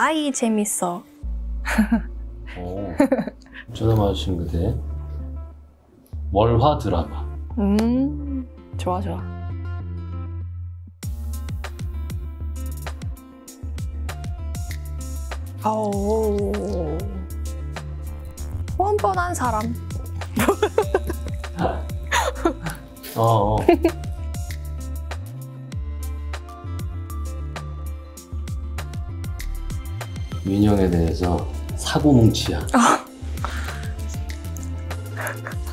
아이 재밌어. 오. 전화 마주친 그대. 월화 드라마. 음, 좋아, 좋아. 아오. 뻔뻔한 사람. 어, 어. 윤영에 대해서 사고뭉치야.